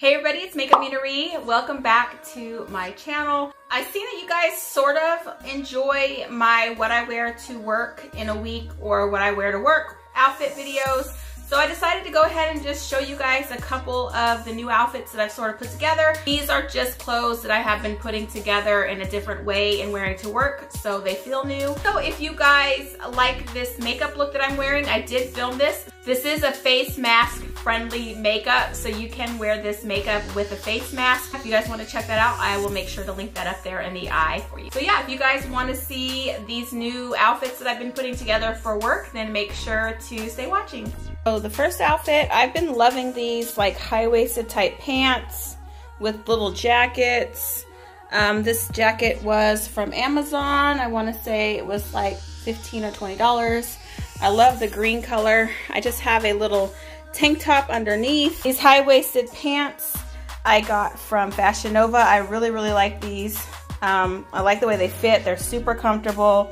Hey everybody, it's Makeup Menaree. Welcome back to my channel. I see that you guys sort of enjoy my what I wear to work in a week or what I wear to work outfit videos. So I decided to go ahead and just show you guys a couple of the new outfits that I've sort of put together. These are just clothes that I have been putting together in a different way and wearing to work, so they feel new. So if you guys like this makeup look that I'm wearing, I did film this. This is a face mask friendly makeup, so you can wear this makeup with a face mask. If you guys want to check that out, I will make sure to link that up there in the eye for you. So yeah, if you guys want to see these new outfits that I've been putting together for work, then make sure to stay watching. So the first outfit, I've been loving these like high-waisted type pants with little jackets. Um, this jacket was from Amazon. I want to say it was like 15 or $20. I love the green color. I just have a little tank top underneath. These high-waisted pants I got from Fashion Nova. I really, really like these. Um, I like the way they fit. They're super comfortable.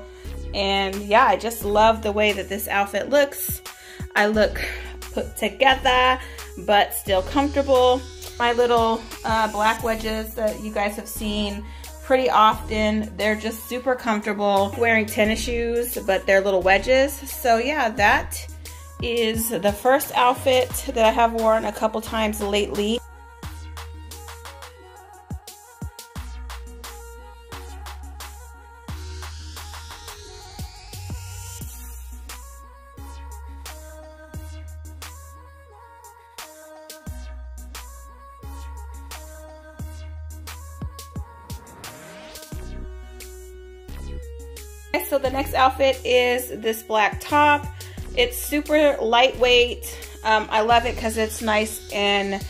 And yeah, I just love the way that this outfit looks. I look put together, but still comfortable. My little uh, black wedges that you guys have seen pretty often. They're just super comfortable wearing tennis shoes, but they're little wedges. So yeah, that is the first outfit that I have worn a couple times lately. So the next outfit is this black top. It's super lightweight. Um, I love it because it's nice and,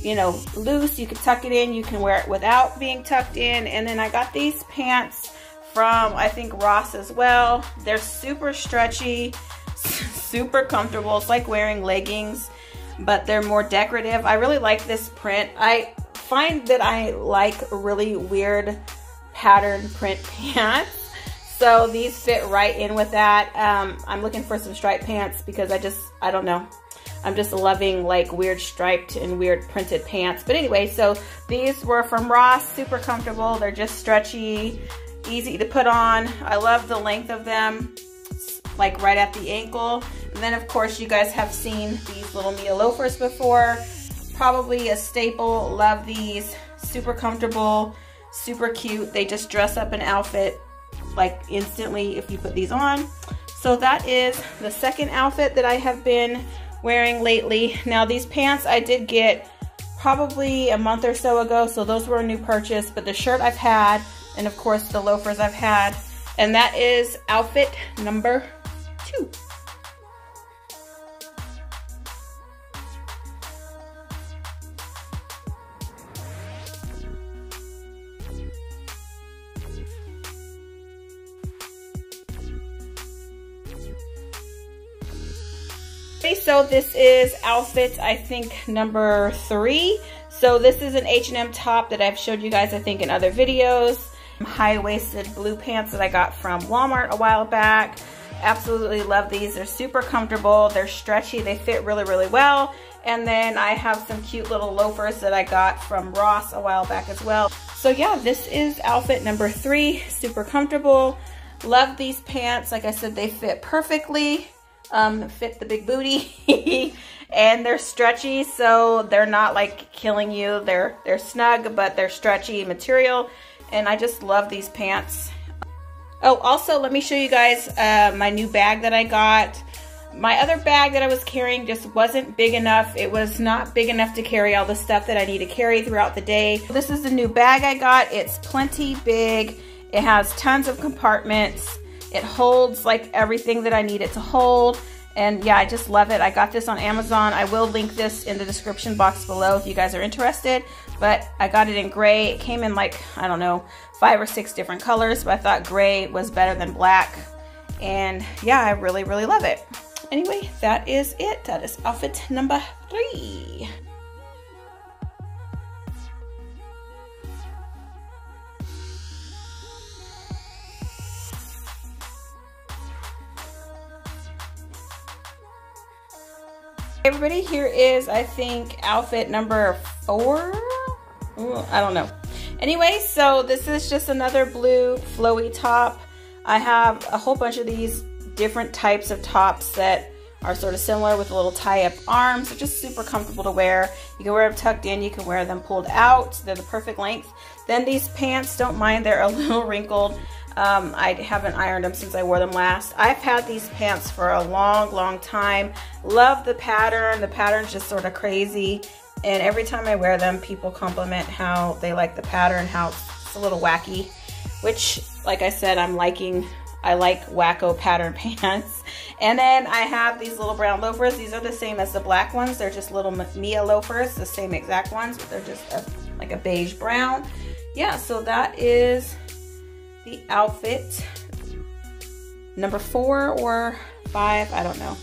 you know, loose. You can tuck it in. You can wear it without being tucked in. And then I got these pants from, I think, Ross as well. They're super stretchy, super comfortable. It's like wearing leggings, but they're more decorative. I really like this print. I find that I like really weird pattern print pants. So these fit right in with that. Um, I'm looking for some striped pants because I just, I don't know. I'm just loving like weird striped and weird printed pants. But anyway, so these were from Ross, super comfortable. They're just stretchy, easy to put on. I love the length of them, like right at the ankle. And then of course you guys have seen these little Mia loafers before. Probably a staple, love these. Super comfortable, super cute. They just dress up an outfit like instantly if you put these on. So that is the second outfit that I have been wearing lately. Now these pants I did get probably a month or so ago, so those were a new purchase, but the shirt I've had, and of course the loafers I've had, and that is outfit number two. So this is outfit, I think, number three. So this is an H&M top that I've showed you guys, I think, in other videos. High-waisted blue pants that I got from Walmart a while back. Absolutely love these. They're super comfortable. They're stretchy. They fit really, really well. And then I have some cute little loafers that I got from Ross a while back as well. So yeah, this is outfit number three. Super comfortable. Love these pants. Like I said, they fit perfectly um, fit the big booty. and they're stretchy, so they're not like killing you. They're, they're snug, but they're stretchy material. And I just love these pants. Oh, also, let me show you guys uh, my new bag that I got. My other bag that I was carrying just wasn't big enough. It was not big enough to carry all the stuff that I need to carry throughout the day. This is the new bag I got. It's plenty big. It has tons of compartments. It holds like everything that I need it to hold. And yeah, I just love it. I got this on Amazon. I will link this in the description box below if you guys are interested. But I got it in gray. It came in like, I don't know, five or six different colors. But I thought gray was better than black. And yeah, I really, really love it. Anyway, that is it. That is outfit number three. Everybody, here is, I think, outfit number four? I don't know. Anyway, so this is just another blue flowy top. I have a whole bunch of these different types of tops that are sort of similar with a little tie-up arms. They're just super comfortable to wear. You can wear them tucked in, you can wear them pulled out. They're the perfect length. Then these pants, don't mind, they're a little wrinkled. Um, I haven't ironed them since I wore them last. I've had these pants for a long, long time. Love the pattern. The pattern's just sort of crazy. And every time I wear them, people compliment how they like the pattern, how it's a little wacky, which, like I said, I'm liking. I like wacko pattern pants. And then I have these little brown loafers. These are the same as the black ones. They're just little Mia loafers, the same exact ones, but they're just a, like a beige brown. Yeah, so that is the outfit. Number four or five, I don't know.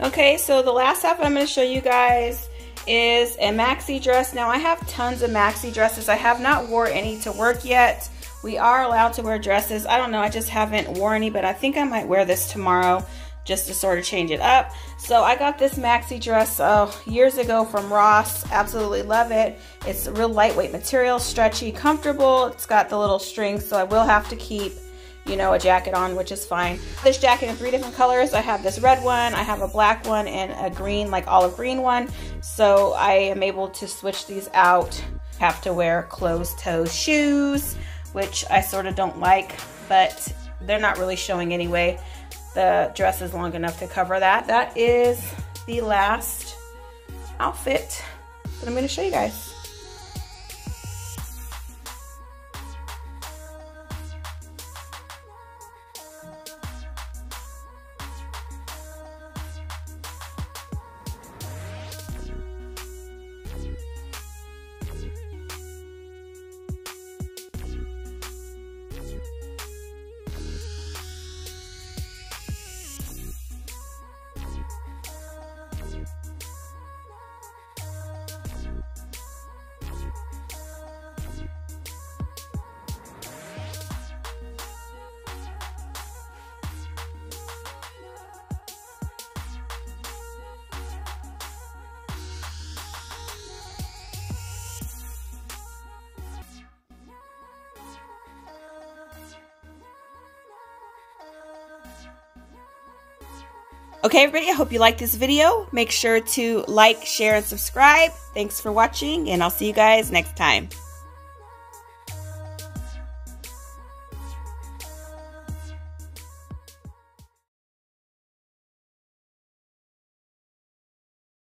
Okay, so the last outfit I'm going to show you guys is a maxi dress. Now I have tons of maxi dresses. I have not wore any to work yet. We are allowed to wear dresses. I don't know, I just haven't worn any, but I think I might wear this tomorrow just to sort of change it up. So I got this maxi dress uh, years ago from Ross. Absolutely love it. It's real lightweight material, stretchy, comfortable. It's got the little strings, so I will have to keep you know, a jacket on, which is fine. This jacket in three different colors. I have this red one, I have a black one, and a green, like olive green one. So I am able to switch these out. Have to wear closed toe shoes which I sort of don't like, but they're not really showing anyway. The dress is long enough to cover that. That is the last outfit that I'm gonna show you guys. Okay, everybody, I hope you liked this video. Make sure to like, share, and subscribe. Thanks for watching, and I'll see you guys next time.